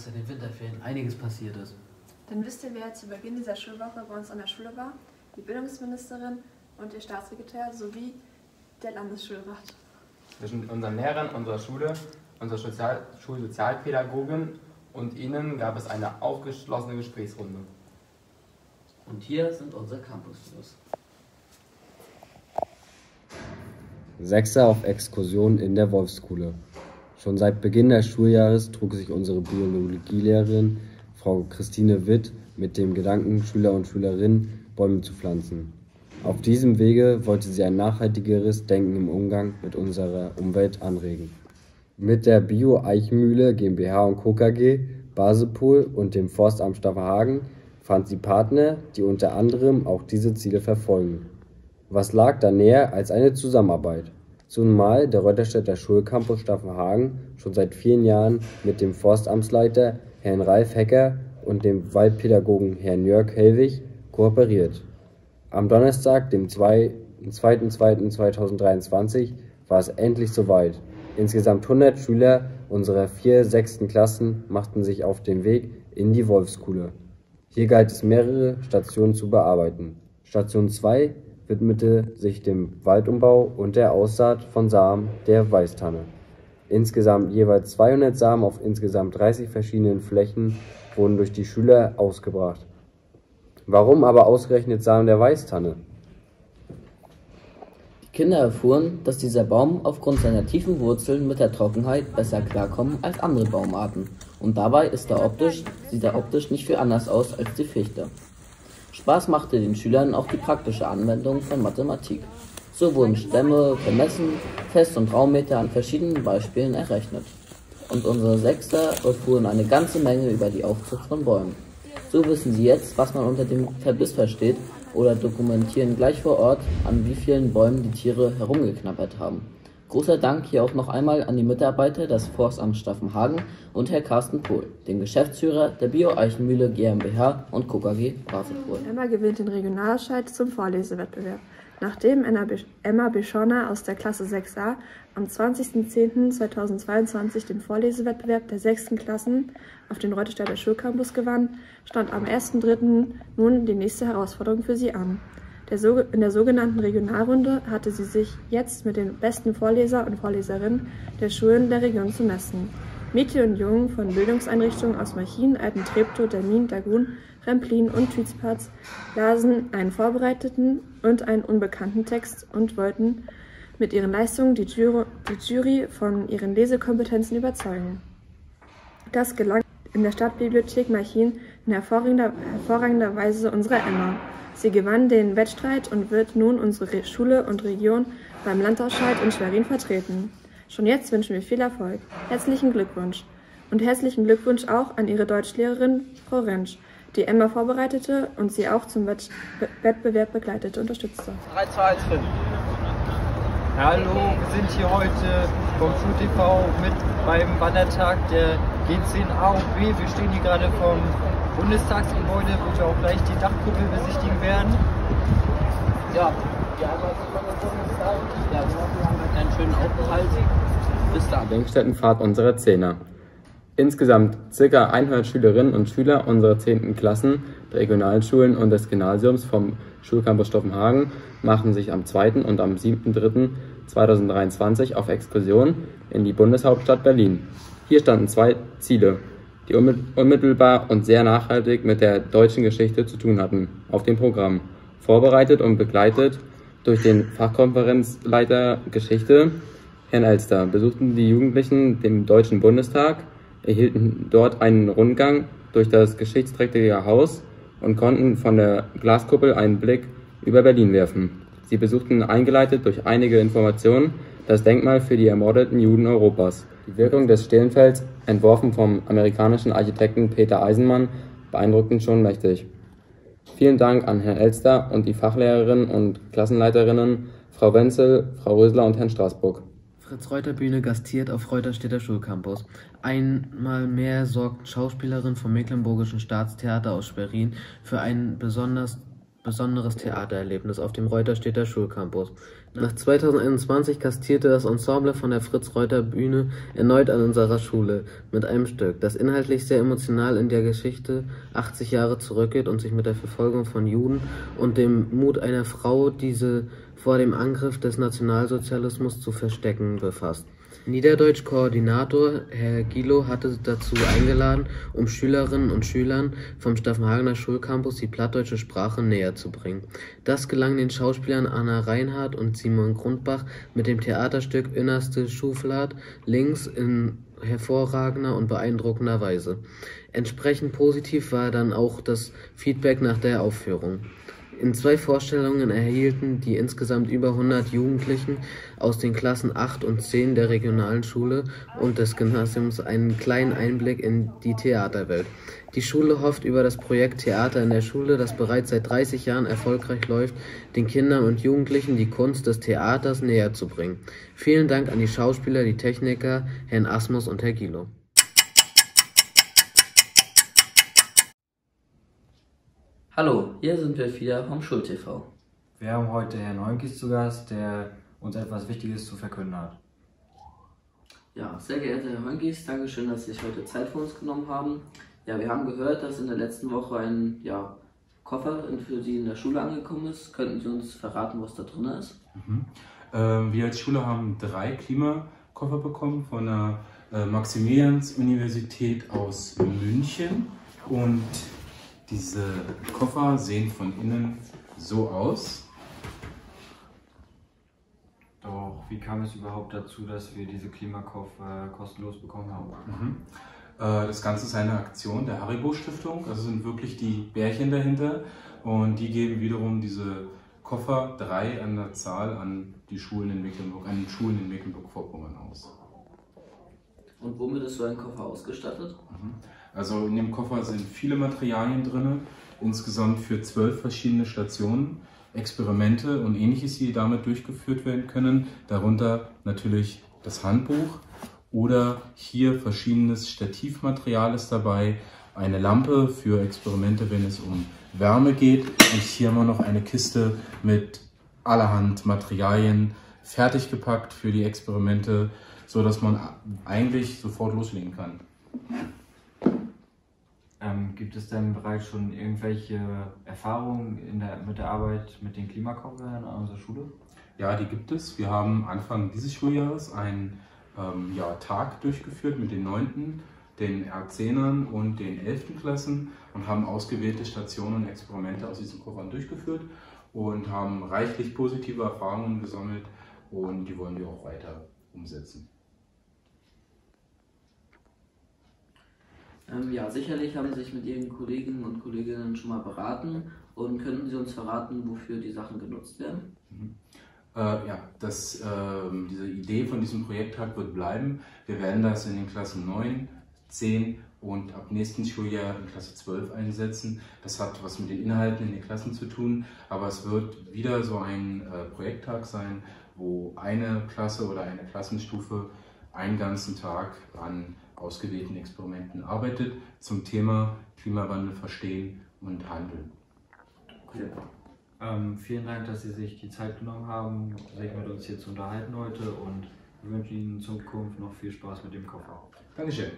dass in den Winterferien einiges passiert ist. Dann wisst ihr, wer zu Beginn dieser Schulwoche bei uns an der Schule war? Die Bildungsministerin und ihr Staatssekretär sowie der Landesschulrat. Zwischen unseren Lehrern unserer Schule, unserer Sozial Schulsozialpädagogin und Ihnen gab es eine aufgeschlossene Gesprächsrunde. Und hier sind unsere Campus-News. Sechser auf Exkursion in der Wolfskuhle. Schon seit Beginn des Schuljahres trug sich unsere Biologielehrerin, Frau Christine Witt, mit dem Gedanken, Schüler und Schülerinnen Bäume zu pflanzen. Auf diesem Wege wollte sie ein nachhaltigeres Denken im Umgang mit unserer Umwelt anregen. Mit der Bio-Eichenmühle GmbH Co. KG, Basepol und dem Forstamt Staffelhagen fand sie Partner, die unter anderem auch diese Ziele verfolgen. Was lag da näher als eine Zusammenarbeit? Zumal der Reuterstädter Schulcampus Staffelhagen schon seit vielen Jahren mit dem Forstamtsleiter Herrn Ralf Hecker und dem Waldpädagogen Herrn Jörg Hellwig kooperiert. Am Donnerstag, dem 2.2.2023, war es endlich soweit. Insgesamt 100 Schüler unserer vier sechsten Klassen machten sich auf den Weg in die Wolfskuhle. Hier galt es mehrere Stationen zu bearbeiten. Station 2 widmete sich dem Waldumbau und der Aussaat von Samen der Weißtanne. Insgesamt jeweils 200 Samen auf insgesamt 30 verschiedenen Flächen wurden durch die Schüler ausgebracht. Warum aber ausgerechnet Samen der Weißtanne? Die Kinder erfuhren, dass dieser Baum aufgrund seiner tiefen Wurzeln mit der Trockenheit besser klarkommen als andere Baumarten. Und dabei ist er optisch, sieht er optisch nicht viel anders aus als die Fichte. Spaß machte den Schülern auch die praktische Anwendung von Mathematik. So wurden Stämme vermessen, Fest- und Raummeter an verschiedenen Beispielen errechnet. Und unsere Sechster erfuhren eine ganze Menge über die Aufzucht von Bäumen. So wissen sie jetzt, was man unter dem Verbiss versteht oder dokumentieren gleich vor Ort, an wie vielen Bäumen die Tiere herumgeknappert haben. Großer Dank hier auch noch einmal an die Mitarbeiter des Forstamts Staffenhagen und Herr Carsten Pohl, den Geschäftsführer der Bio-Eichenmühle GmbH und KKG Basel-Pohl. Emma gewinnt den Regionalscheid zum Vorlesewettbewerb. Nachdem Emma Bischonner aus der Klasse 6a am 20.10.2022 den Vorlesewettbewerb der sechsten Klassen auf den Reutestädter Schulcampus gewann, stand am 1.3. nun die nächste Herausforderung für sie an. Der in der sogenannten Regionalrunde hatte sie sich jetzt mit den besten Vorleser und Vorleserinnen der Schulen der Region zu messen. Mädchen und Jungen von Bildungseinrichtungen aus Machin, Alten Treptow, Dermin, Dagun, Remplin und Tützpatz lasen einen vorbereiteten und einen unbekannten Text und wollten mit ihren Leistungen die Jury, die Jury von ihren Lesekompetenzen überzeugen. Das gelang in der Stadtbibliothek Machin in hervorragender, hervorragender Weise unserer Emma. Sie gewann den Wettstreit und wird nun unsere Schule und Region beim Landausscheid in Schwerin vertreten. Schon jetzt wünschen wir viel Erfolg. Herzlichen Glückwunsch. Und herzlichen Glückwunsch auch an Ihre Deutschlehrerin Frau Rentsch, die Emma vorbereitete und sie auch zum Wettbewerb begleitete und unterstützte. 3, 2, 1, 5. Hallo, wir sind hier heute vom SchulTV mit beim Wandertag der G10 A und B. Wir stehen hier gerade vom Bundestagsgebäude, wo wir auch gleich die Dachkuppel besichtigen werden. Ja, wir haben also einen schönen Aufenthalt. Bis dann. Denkstättenfahrt unserer Zehner. Insgesamt ca. 100 Schülerinnen und Schüler unserer 10. Klassen der Regionalschulen und des Gymnasiums vom Schulcampus Stoffenhagen machen sich am 2. und am 7.3.2023 auf Exkursion in die Bundeshauptstadt Berlin. Hier standen zwei Ziele die unmittelbar und sehr nachhaltig mit der deutschen Geschichte zu tun hatten, auf dem Programm. Vorbereitet und begleitet durch den Fachkonferenzleiter Geschichte, Herrn Elster, besuchten die Jugendlichen den Deutschen Bundestag, erhielten dort einen Rundgang durch das geschichtsträchtige Haus und konnten von der Glaskuppel einen Blick über Berlin werfen. Sie besuchten eingeleitet durch einige Informationen das Denkmal für die ermordeten Juden Europas. Die Wirkung des Stillenfelds, entworfen vom amerikanischen Architekten Peter Eisenmann, beeindruckten schon mächtig. Vielen Dank an Herrn Elster und die Fachlehrerinnen und Klassenleiterinnen, Frau Wenzel, Frau Rösler und Herrn Straßburg. Fritz Reuter Bühne gastiert auf Reuterstädter Schulcampus. Einmal mehr sorgt Schauspielerin vom Mecklenburgischen Staatstheater aus Schwerin für ein besonders besonderes Theatererlebnis auf dem Reuterstädter Schulcampus. Nach 2021 gastierte das Ensemble von der Fritz-Reuter-Bühne erneut an unserer Schule mit einem Stück, das inhaltlich sehr emotional in der Geschichte 80 Jahre zurückgeht und sich mit der Verfolgung von Juden und dem Mut einer Frau, diese vor dem Angriff des Nationalsozialismus zu verstecken, befasst. Niederdeutsch-Koordinator Herr Gilo hatte dazu eingeladen, um Schülerinnen und Schülern vom Staffenhagener Schulcampus die plattdeutsche Sprache näher zu bringen. Das gelang den Schauspielern Anna Reinhardt und Simon Grundbach mit dem Theaterstück Innerste Schuflad links in hervorragender und beeindruckender Weise. Entsprechend positiv war dann auch das Feedback nach der Aufführung. In zwei Vorstellungen erhielten die insgesamt über 100 Jugendlichen aus den Klassen 8 und 10 der regionalen Schule und des Gymnasiums einen kleinen Einblick in die Theaterwelt. Die Schule hofft über das Projekt Theater in der Schule, das bereits seit 30 Jahren erfolgreich läuft, den Kindern und Jugendlichen die Kunst des Theaters näher zu bringen. Vielen Dank an die Schauspieler, die Techniker, Herrn Asmus und Herr Gilo. Hallo, hier sind wir wieder vom Schul-TV. Wir haben heute Herrn Heunkis zu Gast, der uns etwas Wichtiges zu verkünden hat. Ja, sehr geehrter Herr Hönkis, Dankeschön, dass Sie sich heute Zeit für uns genommen haben. Ja, wir haben gehört, dass in der letzten Woche ein ja, Koffer für Sie in der Schule angekommen ist. Könnten Sie uns verraten, was da drin ist? Mhm. Äh, wir als Schule haben drei Klimakoffer bekommen von der äh, Maximilians-Universität aus München. Und diese Koffer sehen von innen so aus. Doch wie kam es überhaupt dazu, dass wir diese Klimakoffer kostenlos bekommen haben? Mhm. Äh, das Ganze ist eine Aktion der Haribo Stiftung, also sind wirklich die Bärchen dahinter und die geben wiederum diese Koffer, drei an der Zahl, an die Schulen in Mecklenburg, an Schulen in Mecklenburg-Vorpommern aus. Und womit ist so ein Koffer ausgestattet? Mhm. Also in dem Koffer sind viele Materialien drin, insgesamt für zwölf verschiedene Stationen, Experimente und ähnliches, die damit durchgeführt werden können. Darunter natürlich das Handbuch oder hier verschiedenes Stativmaterial ist dabei, eine Lampe für Experimente, wenn es um Wärme geht. Und hier haben wir noch eine Kiste mit allerhand Materialien fertig gepackt für die Experimente, so dass man eigentlich sofort loslegen kann. Ähm, gibt es denn bereits schon irgendwelche Erfahrungen der, mit der Arbeit mit den Klimakoffern an unserer Schule? Ja, die gibt es. Wir haben Anfang dieses Schuljahres einen ähm, ja, Tag durchgeführt mit den 9., den R10ern und den 11. Klassen und haben ausgewählte Stationen und Experimente aus diesen Koffern durchgeführt und haben reichlich positive Erfahrungen gesammelt und die wollen wir auch weiter umsetzen. Ähm, ja, sicherlich haben Sie sich mit Ihren Kolleginnen und Kolleginnen schon mal beraten und könnten Sie uns verraten, wofür die Sachen genutzt werden? Mhm. Äh, ja, das, äh, diese Idee von diesem Projekttag wird bleiben. Wir werden das in den Klassen 9, 10 und ab nächsten Schuljahr in Klasse 12 einsetzen. Das hat was mit den Inhalten in den Klassen zu tun, aber es wird wieder so ein äh, Projekttag sein, wo eine Klasse oder eine Klassenstufe einen ganzen Tag an ausgewählten Experimenten arbeitet zum Thema Klimawandel verstehen und handeln. Okay. Ähm, vielen Dank, dass Sie sich die Zeit genommen haben, sich mit uns hier zu unterhalten heute und wir wünschen Ihnen in Zukunft noch viel Spaß mit dem Koffer. Dankeschön.